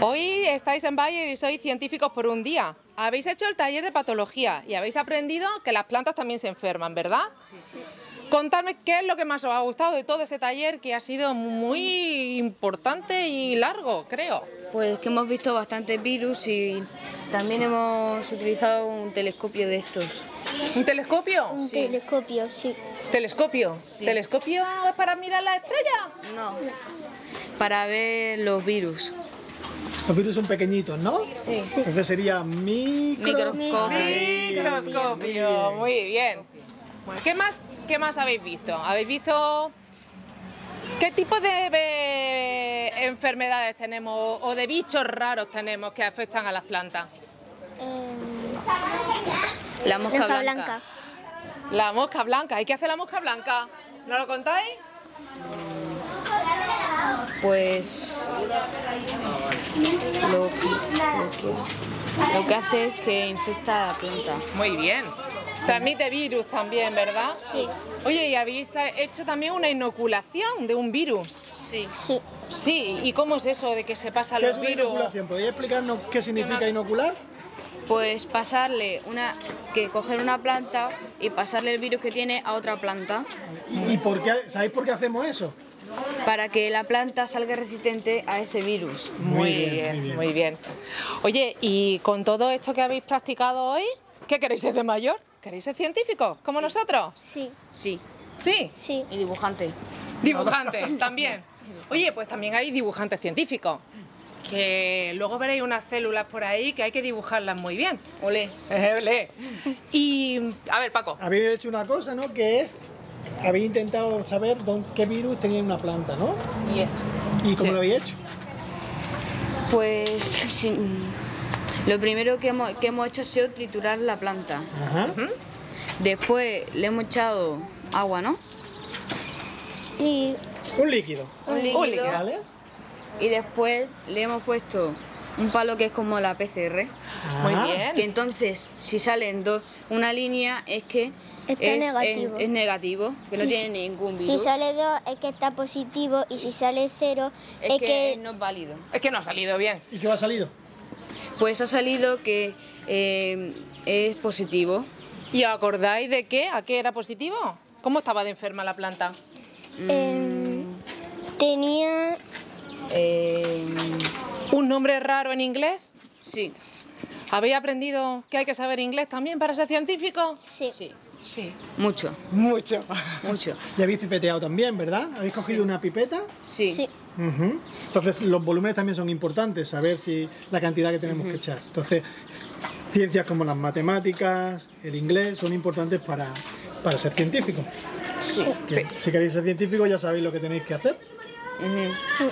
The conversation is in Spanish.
Hoy estáis en Bayer y sois científicos por un día. Habéis hecho el taller de patología y habéis aprendido que las plantas también se enferman, ¿verdad? Sí, sí. Contadme qué es lo que más os ha gustado de todo ese taller que ha sido muy importante y largo, creo. Pues que hemos visto bastantes virus y también hemos utilizado un telescopio de estos. ¿Un telescopio? Un telescopio, sí. ¿Telescopio? ¿Telescopio es para mirar las estrellas? No, para ver los virus. Los virus son pequeñitos, ¿no? Sí. Entonces sería micro... Microscopio. Microscopio, muy bien. ¿Qué más, ¿Qué más habéis visto? ¿Habéis visto qué tipo de enfermedades tenemos o de bichos raros tenemos que afectan a las plantas? La mosca Blanca, blanca. blanca. La mosca blanca. ¿Y qué hace la mosca blanca? ¿No lo contáis? Pues lo que, lo que- lo que hace es que infecta a la planta. Muy bien. Transmite virus también, ¿verdad? Sí. Oye, ¿y habéis hecho también una inoculación de un virus? Sí. Sí. Sí, ¿y cómo es eso de que se pasan ¿Qué los es una virus? inoculación? ¿Podéis explicarnos qué significa inocular? Pues pasarle una, que coger una planta y pasarle el virus que tiene a otra planta ¿Y, y por qué, sabéis por qué hacemos eso? Para que la planta salga resistente a ese virus. Muy, Muy bien, bien, muy muy bien, Oye, y con todo esto que habéis practicado hoy, ¿qué queréis ser de mayor? ¿Queréis ser científicos, como nosotros? Sí. Sí. Sí. Sí. Y dibujante. Dibujantes, también. Oye, pues también hay dibujantes científicos. Que luego veréis unas células por ahí que hay que dibujarlas muy bien. Olé. Ole. Y, a ver, Paco. Habéis hecho una cosa, ¿no? Que es, habéis intentado saber dónde, qué virus tenía una planta, ¿no? Y eso. ¿Y cómo Sí. lo habéis hecho? Pues sí, lo primero que hemos, que hemos hecho ha sido triturar la planta. Ajá. Después le hemos echado agua, ¿no? Sí. Un líquido, Un líquido. ¿vale? Y después le hemos puesto un palo que es como la PCR. Muy Ajá. bien. Que entonces, si salen dos, una línea es que Está es, negativo. es- es negativo, que no Si- tiene ningún virus. Si sale 2 es que está positivo y si sale 0 es, es, que, que... no es válido. Es que no ha salido bien. ¿Y qué ha salido? Pues ha salido que eh, es positivo. ¿Y acordáis de qué? ¿A qué era positivo? ¿Cómo estaba de enferma la planta? em, tenía... Eh, ¿Un nombre raro en inglés? sí, ¿Habéis aprendido que hay que saber inglés también para ser científico? Sí. sí, Sí. mucho, Mucho. mucho. Y habéis pipeteado también, ¿verdad? ¿Habéis cogido una pipeta? Sí. Sí. Entonces los volúmenes también son importantes, saber si la cantidad que tenemos que echar. Entonces, ciencias como las matemáticas, el inglés son importantes para, para ser científico. Sí. Que Si queréis ser científicos ya sabéis lo que tenéis que hacer. Ujú.